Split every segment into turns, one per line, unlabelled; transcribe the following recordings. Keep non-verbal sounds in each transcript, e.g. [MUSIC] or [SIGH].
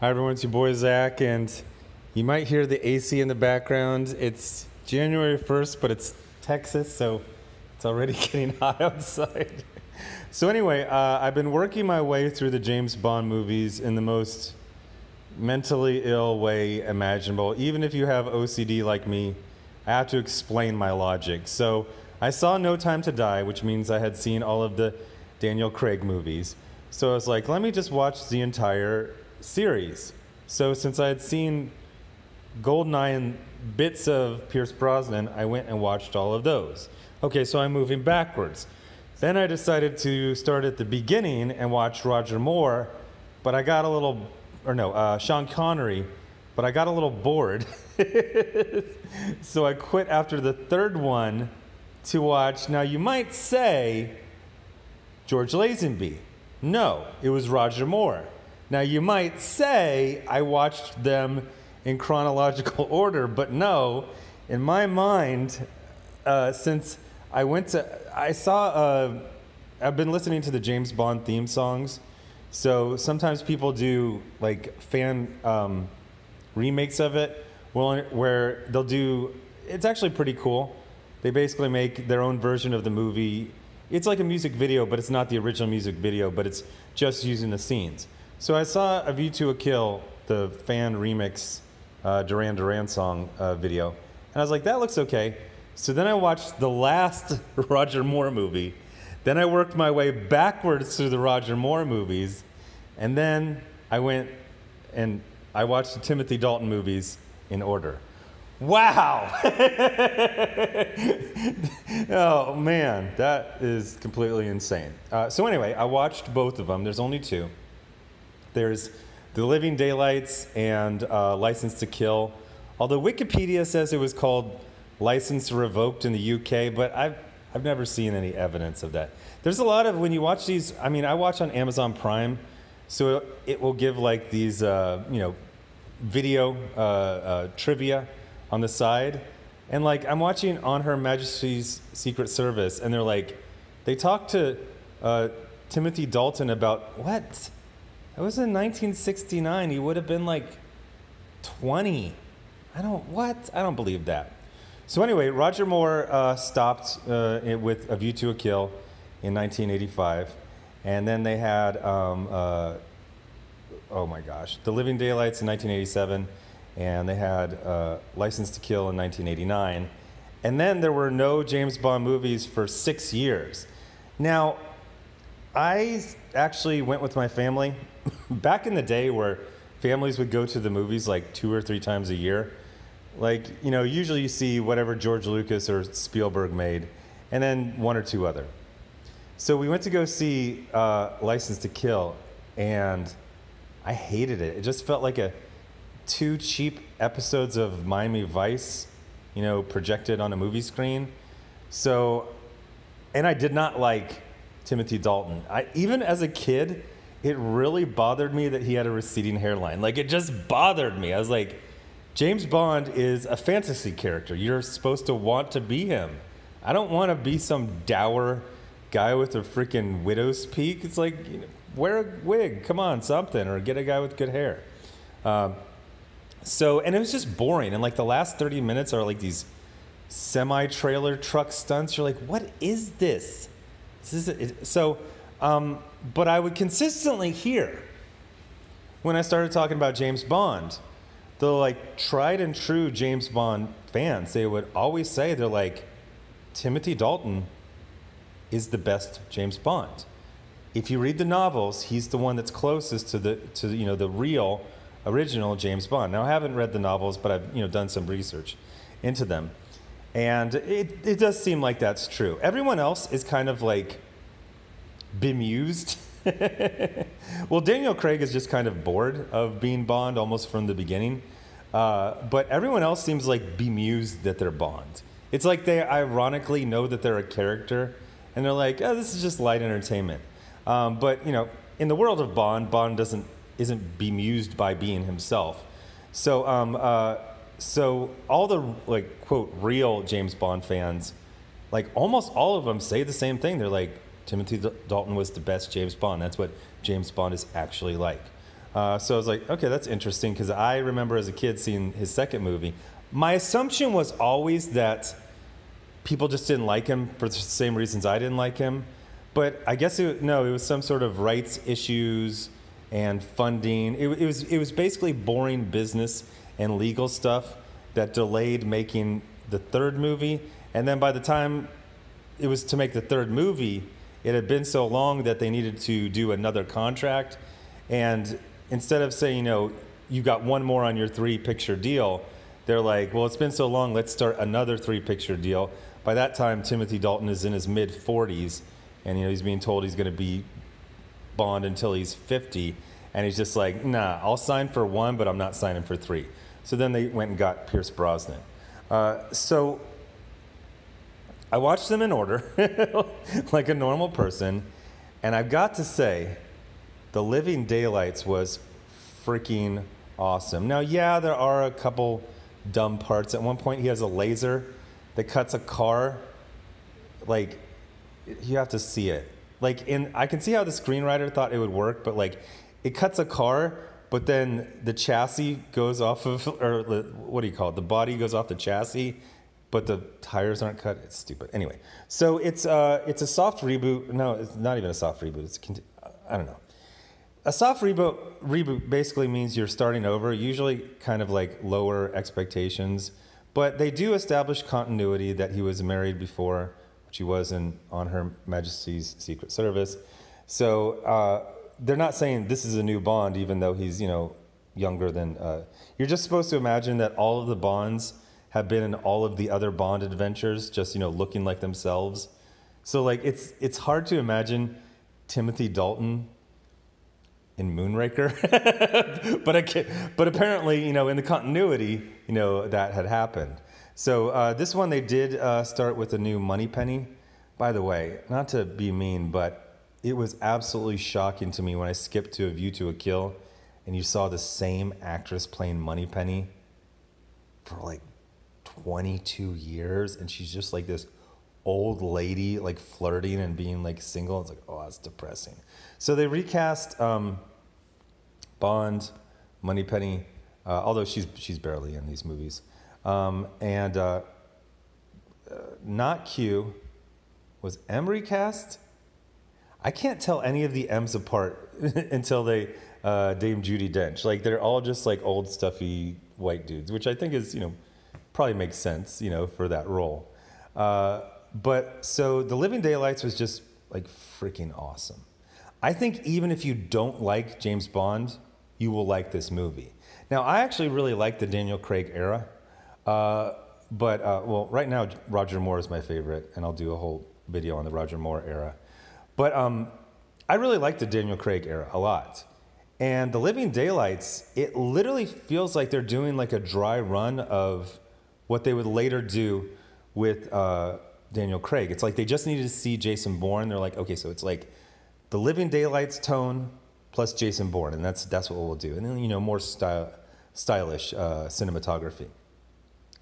Hi, everyone. It's your boy Zach, and you might hear the AC in the background. It's January 1st, but it's Texas, so it's already [LAUGHS] getting hot outside. So, anyway, uh, I've been working my way through the James Bond movies in the most mentally ill way imaginable. Even if you have OCD like me, I have to explain my logic. So, I saw No Time to Die, which means I had seen all of the Daniel Craig movies. So I was like, let me just watch the entire series. So since I had seen Goldeneye and bits of Pierce Brosnan, I went and watched all of those. Okay, so I'm moving backwards. Then I decided to start at the beginning and watch Roger Moore, but I got a little, or no, uh, Sean Connery, but I got a little bored. [LAUGHS] so I quit after the third one to watch. Now you might say George Lazenby. No, it was Roger Moore. Now you might say I watched them in chronological [LAUGHS] order, but no, in my mind, uh, since I went to, I saw, uh, I've been listening to the James Bond theme songs. So sometimes people do like fan um, remakes of it, where they'll do, it's actually pretty cool. They basically make their own version of the movie. It's like a music video, but it's not the original music video, but it's just using the scenes. So I saw A View to a Kill, the fan remix uh, Duran Duran song uh, video, and I was like, that looks okay. So then I watched the last [LAUGHS] Roger Moore movie. Then I worked my way backwards through the Roger Moore movies, and then I went and I watched the Timothy Dalton movies in order. Wow! [LAUGHS] oh man, that is completely insane. Uh, so, anyway, I watched both of them. There's only two. There's The Living Daylights and uh, License to Kill. Although Wikipedia says it was called License Revoked in the UK, but I've, I've never seen any evidence of that. There's a lot of, when you watch these, I mean, I watch on Amazon Prime, so it will give like these, uh, you know, video uh, uh, trivia on the side. And like I'm watching on Her Majesty's Secret Service, and they're like, they talked to uh, Timothy Dalton about what? It was in 1969. He would have been like 20. I don't what? I don't believe that. So anyway, Roger Moore uh, stopped uh, with A View to a Kill in 1985, and then they had um, uh, oh my gosh, The Living Daylights in 1987 and they had uh, License to Kill in 1989. And then there were no James Bond movies for six years. Now, I actually went with my family back in the day where families would go to the movies like two or three times a year. Like, you know, usually you see whatever George Lucas or Spielberg made, and then one or two other. So we went to go see uh, License to Kill, and I hated it. It just felt like a two cheap episodes of Miami Vice, you know, projected on a movie screen. So, and I did not like Timothy Dalton. I, even as a kid, it really bothered me that he had a receding hairline. Like, it just bothered me. I was like, James Bond is a fantasy character. You're supposed to want to be him. I don't want to be some dour guy with a freaking widow's peak. It's like, you know, wear a wig, come on, something, or get a guy with good hair. Um, so, and it was just boring. And like the last 30 minutes are like these semi trailer truck stunts. You're like, what is this? this is it. so, um, but I would consistently hear when I started talking about James Bond, the like tried and true James Bond fans, they would always say, they're like, Timothy Dalton is the best James Bond. If you read the novels, he's the one that's closest to the to you know the real original James Bond. Now I haven't read the novels, but I've you know done some research into them, and it it does seem like that's true. Everyone else is kind of like bemused. [LAUGHS] well, Daniel Craig is just kind of bored of being Bond almost from the beginning, uh, but everyone else seems like bemused that they're Bond. It's like they ironically know that they're a character, and they're like, "Oh, this is just light entertainment." Um, but you know, in the world of Bond, Bond doesn't isn't bemused by being himself. So, um, uh, so all the like quote real James Bond fans, like almost all of them say the same thing. They're like Timothy Dalton was the best James Bond. That's what James Bond is actually like. Uh, so I was like, okay, that's interesting because I remember as a kid seeing his second movie. My assumption was always that people just didn't like him for the same reasons I didn't like him. But I guess it, no, it was some sort of rights issues and funding. It, it was it was basically boring business and legal stuff that delayed making the third movie. And then by the time it was to make the third movie, it had been so long that they needed to do another contract. And instead of saying, you know, you got one more on your three picture deal, they're like, well, it's been so long, let's start another three picture deal. By that time, Timothy Dalton is in his mid 40s, and you know he's being told he's going to be Bond until he's 50, and he's just like, nah, I'll sign for one, but I'm not signing for three. So then they went and got Pierce Brosnan. Uh, so I watched them in order, [LAUGHS] like a normal person, and I've got to say, The Living Daylights was freaking awesome. Now, yeah, there are a couple dumb parts. At one point, he has a laser that cuts a car. Like, you have to see it. Like, in I can see how the screenwriter thought it would work, but like, it cuts a car, but then the chassis goes off of, or what do you call it? The body goes off the chassis, but the tires aren't cut. It's stupid. Anyway, so it's uh, it's a soft reboot. No, it's not even a soft reboot. It's I don't know. A soft reboot reboot basically means you're starting over. Usually, kind of like lower expectations, but they do establish continuity that he was married before, which he was in on Her Majesty's Secret Service. So. Uh, they're not saying this is a new Bond, even though he's you know younger than. Uh, you're just supposed to imagine that all of the Bonds have been in all of the other Bond adventures, just you know looking like themselves. So like it's it's hard to imagine Timothy Dalton in Moonraker, [LAUGHS] but I but apparently you know in the continuity you know that had happened. So uh, this one they did uh, start with a new Moneypenny. By the way, not to be mean, but it was absolutely shocking to me when I skipped to A View to a Kill and you saw the same actress playing Moneypenny for like 22 years and she's just like this old lady like flirting and being like single. It's like, oh, that's depressing. So they recast um, Bond, Moneypenny, uh, although she's she's barely in these movies, um, and uh, uh, not Q. Was M recast? I can't tell any of the M's apart [LAUGHS] until they uh, Dame Judi Dench. Like they're all just like old stuffy white dudes, which I think is you know probably makes sense you know for that role. Uh, but so the Living Daylights was just like freaking awesome. I think even if you don't like James Bond, you will like this movie. Now I actually really like the Daniel Craig era. Uh, but uh, well, right now Roger Moore is my favorite, and I'll do a whole video on the Roger Moore era. But um, I really like the Daniel Craig era a lot. And The Living Daylights, it literally feels like they're doing like a dry run of what they would later do with uh, Daniel Craig. It's like they just needed to see Jason Bourne. They're like, okay, so it's like The Living Daylights tone plus Jason Bourne, and that's that's what we'll do. And then you know more style, stylish uh, cinematography.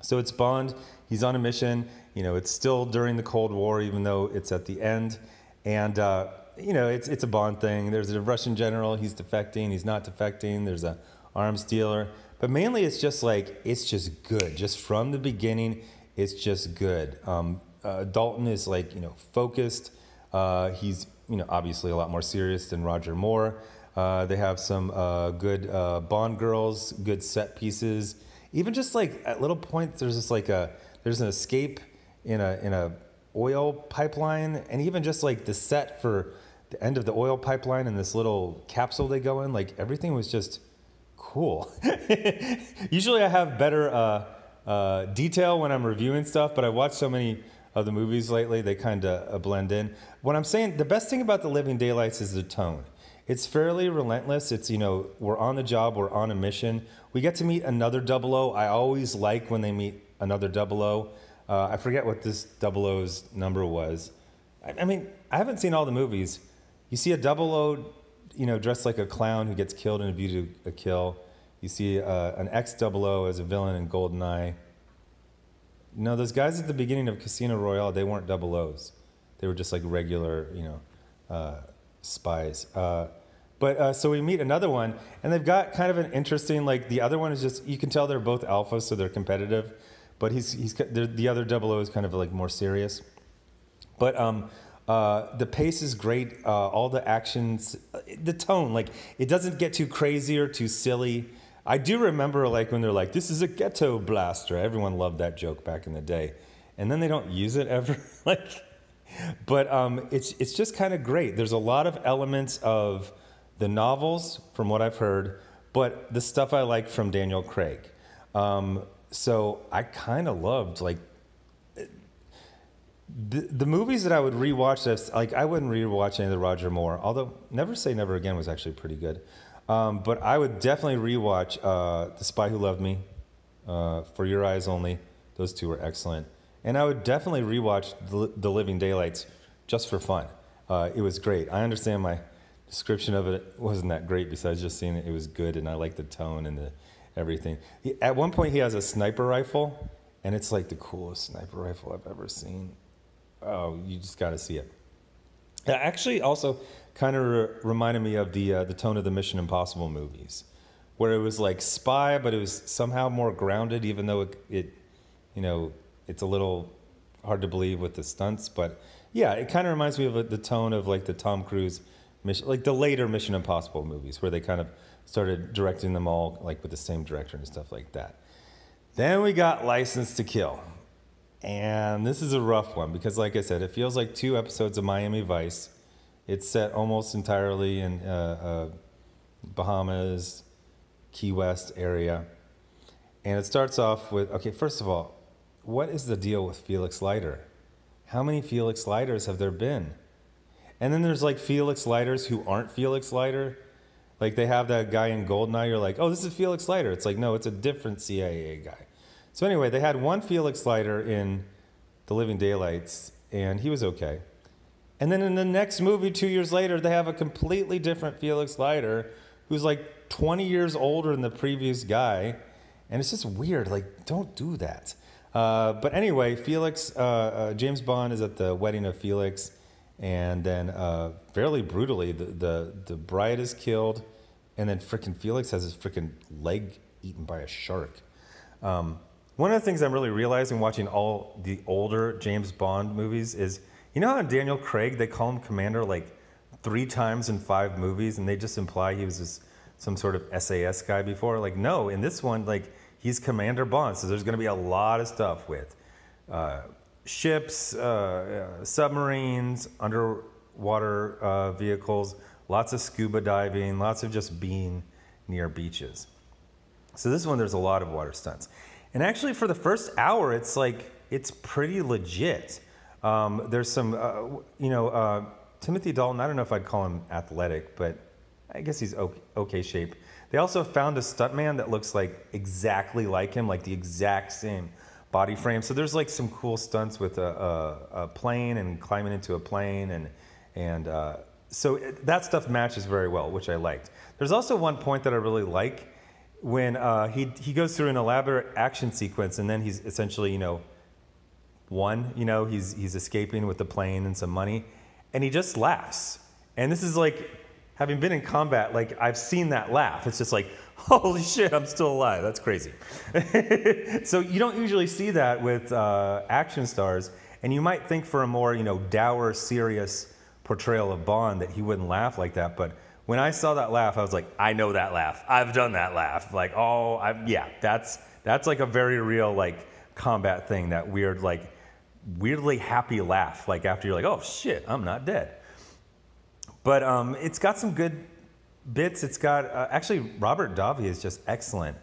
So it's Bond. He's on a mission. You know, it's still during the Cold War, even though it's at the end. And, uh, you know, it's, it's a Bond thing. There's a Russian general, he's defecting, he's not defecting, there's a arms dealer. But mainly it's just like, it's just good. Just from the beginning, it's just good. Um, uh, Dalton is like, you know, focused. Uh, he's, you know, obviously a lot more serious than Roger Moore. Uh, they have some uh, good uh, Bond girls, good set pieces. Even just like at little points, there's just like a, there's an escape in a, in a oil pipeline and even just like the set for the end of the oil pipeline and this little capsule they go in like everything was just cool. [LAUGHS] Usually i have better uh, uh, detail when i'm reviewing stuff but i watched so many of the movies lately they kind of uh, blend in. What i'm saying the best thing about the living daylights is the tone. It's fairly relentless. It's you know we're on the job we're on a mission. We get to meet another double o. I always like when they meet another double o. Uh, I forget what this double O's number was. I, I, mean, I haven't seen all the movies. You see a double O, you know, dressed like a clown who gets killed in A View to a Kill. You see uh, an X double O as a villain in Goldeneye. No, those guys at the beginning of Casino Royale, they weren't double O's. They were just like regular, you know, uh, spies. Uh, But uh, so we meet another one, and they've got kind of an interesting like the other one is just you can tell they're both alphas, so they're competitive. But he's he's the other double O is kind of like more serious. But um, uh, the pace is great. Uh, all the actions, the tone, like it doesn't get too crazy or too silly. I do remember like when they're like, "This is a ghetto blaster." Everyone loved that joke back in the day, and then they don't use it ever. [LAUGHS] like, but um, it's it's just kind of great. There's a lot of elements of the novels, from what I've heard, but the stuff I like from Daniel Craig. Um, so I kind of loved like the, the movies that I would rewatch, this, like I wouldn't rewatch any of the Roger Moore, although Never Say Never Again was actually pretty good. Um, but I would definitely rewatch uh, The Spy Who Loved Me, uh, For Your Eyes Only. Those two were excellent. And I would definitely rewatch The, the Living Daylights just for fun. Uh, it was great. I understand my description of it wasn't that great besides just seeing it. It was good, and I like the tone and the everything. He, at one point, he has a sniper rifle, and it's like the coolest sniper rifle I've ever seen oh, you just got to see. It actually also kind of re- reminded me of the uh, the tone of the Mission Impossible movies, where it was like spy, but it was somehow more grounded, even though it, it you know, it's a little hard to believe with the stunts. But yeah, it kind of reminds me of uh, the tone of like the Tom Cruise mission, like the later Mission Impossible movies, where they kind of started directing them all like with the same director and stuff like that. Then we got License to Kill, and this is a rough one because, like I said, it feels like two episodes of Miami Vice. It's set almost entirely in uh, uh, Bahamas, Key West area. And it starts off with okay, first of all, what is the deal with Felix Leiter? How many Felix Leiters have there been? And then there's like Felix Leiters who aren't Felix Leiter. Like they have that guy in Goldeneye, you're like, oh, this is Felix Leiter. It's like, no, it's a different CIA guy. So anyway, they had one Felix Leiter in The Living Daylights, and he was okay. And then in the next movie, two years later, they have a completely different Felix Leiter who's like 20 years older than the previous guy. And it's just weird. Like, don't do that. Uh, but anyway, Felix, uh, uh, James Bond is at the wedding of Felix. And then, uh, fairly brutally, the, the, the bride is killed. And then freaking Felix has his freaking leg eaten by a shark. Um, one of the things I'm really realizing watching all the older James Bond movies is, you know how Daniel Craig, they call him Commander like three times in five movies, and they just imply he was this, some sort of SAS guy before? Like, no, in this one, like, he's Commander Bond, so there's going to be a lot of stuff with uh, ships, uh, uh, submarines, underwater uh, vehicles, lots of scuba diving, lots of just being near beaches. So this one, there's a lot of water stunts. And actually, for the first hour, it's like it's pretty legit. Um, there's some, uh, you know, uh, Timothy Dalton. I don't know if I'd call him athletic, but I guess he's okay, okay shape. They also found a stuntman that looks like exactly like him, like the exact same body frame. So there's like some cool stunts with a, a, a plane and climbing into a plane, and and uh, so it, that stuff matches very well, which I liked. There's also one point that I really like when uh, he, he goes through an elaborate action sequence and then he's essentially, you know, one, you know, he's, he's escaping with the plane and some money, and he just laughs. And this is like, having been in combat, like I've seen that laugh. It's just like, [LAUGHS] holy shit, I'm still alive. That's crazy. [LAUGHS] so you don't usually see that with uh, action stars, and you might think for a more, you know, dour, serious portrayal of Bond that he wouldn't laugh like that, but when I saw that laugh, I was like, I know that laugh. I've done that laugh. Like, oh, I, yeah, that's that's like a very real like combat thing. That weird like weirdly happy laugh. Like after you're like, oh shit, I'm not dead. But um, it's got some good bits. It's got uh, actually Robert Davi is just excellent.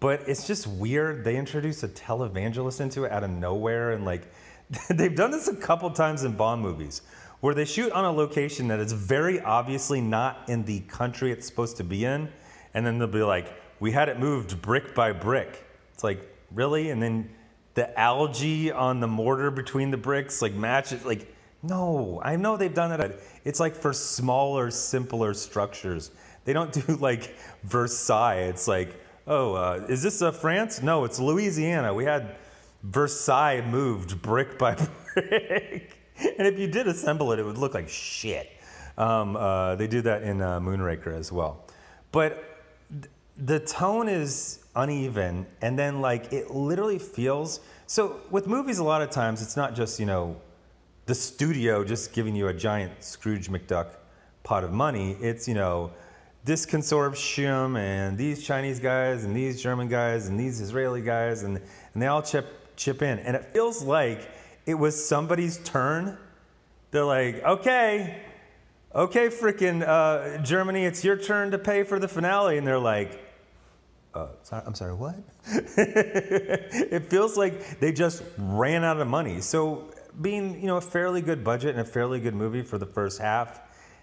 But it's just weird. They introduce a televangelist into it out of nowhere, and like [LAUGHS] they've done this a couple times in Bond movies where they shoot on a location that is very obviously not in the country it's supposed to be in. And then they'll be like, we had it moved brick by brick. It's like, really? And then the algae on the mortar between the bricks, like matches, like, no, I know they've done that. It's like for smaller, simpler structures. They don't [LAUGHS] do like Versailles. It's like, oh, uh, is this uh, France? No, it's Louisiana. We had Versailles moved brick by [LAUGHS] brick. and if you did assemble it, it would look like shit. Um, uh, they do that in uh, Moonraker as well. But the tone is uneven, and then like it literally feels. So with movies, a lot of times it's not just you know the studio just giving you a giant Scrooge McDuck pot of money. It's you know this consortium and these Chinese guys and these German guys and these Israeli guys and and they all chip chip in, and it feels like it was somebody's turn. They're like, okay, okay, freaking uh, Germany, it's your turn to pay for the finale. And they're like, uh, sorry, I'm sorry, what? [LAUGHS] it feels like they just ran out of money. So, being you know a fairly good budget and a fairly good movie for the first half,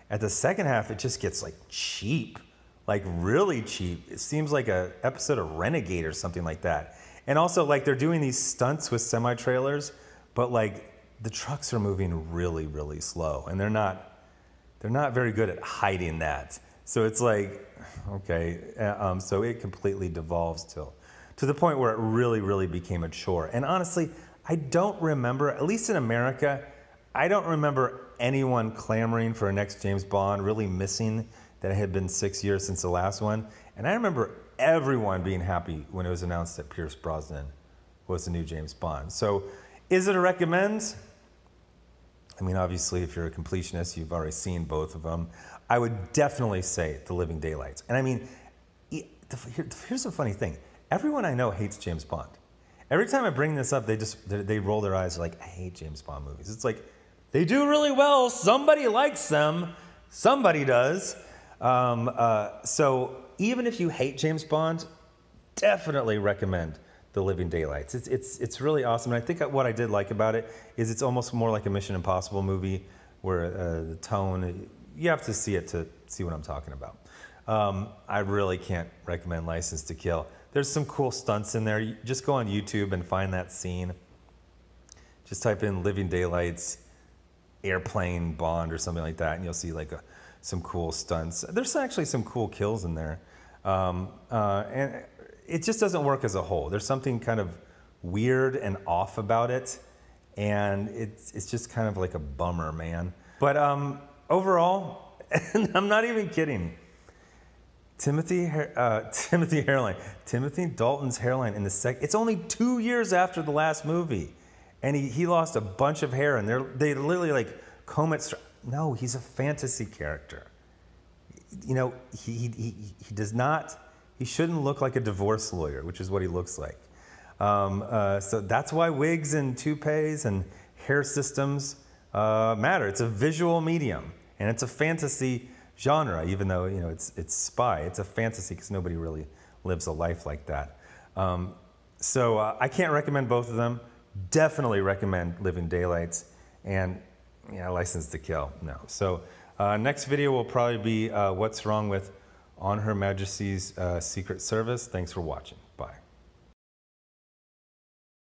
at the second half it just gets like cheap, like really cheap. It seems like a episode of Renegade or something like that. And also like they're doing these stunts with semi trailers, but like the trucks are moving really really slow, and they're not they're not very good at hiding that. So it's like, okay, uh, um, so it completely devolves till to the point where it really, really became a chore. And honestly, I don't remember, at least in America, I don't remember anyone clamoring for a next James Bond, really missing that it had been six years since the last one. And I remember everyone being happy when it was announced that Pierce Brosnan was the new James Bond. So is it a recommend? I mean, obviously, if you're a completionist, you've already seen both of them. I would definitely say The Living Daylights. And I mean, here's the funny thing everyone I know hates James Bond. Every time I bring this up, they just they roll their eyes like, I hate James Bond movies. It's like they do really well. Somebody likes them. Somebody does. Um, uh, so even if you hate James Bond, definitely recommend the Living Daylights. It's, it's, it's really awesome. And I think what I did like about it is it's almost more like a Mission Impossible movie where uh, the tone, you have to see it to see what I'm talking about. Um, I really can't recommend License to Kill. There's some cool stunts in there. just go on YouTube and find that scene. Just type in Living Daylights airplane Bond or something like that, and you'll see like a, some cool stunts. There's actually some cool kills in there. Um, uh, and it just doesn't work as a whole. There's something kind of weird and off about it, and it's it's just kind of like a bummer, man. But um, overall, [LAUGHS] and I'm not even kidding. Timothy uh, [LAUGHS] Timothy hairline, Timothy Dalton's hairline in the sec. It's only two years after the last movie, and he, he lost a bunch of hair, and they're they literally like comb it. No, he's a fantasy character. You know, he, he, he, he does not he shouldn't look like a divorce lawyer, which is what he looks like. Um, uh, so that's why wigs and toupees and hair systems uh, matter. It's a visual medium and it's a fantasy genre, even though you know it's it's spy. It's a fantasy because nobody really lives a life like that. Um, so uh, I can't recommend both of them. Definitely recommend Living Daylights and yeah, License to Kill. No. So uh, next video will probably be uh, what's wrong with on Her Majesty's uh, Secret Service. Thanks for watching.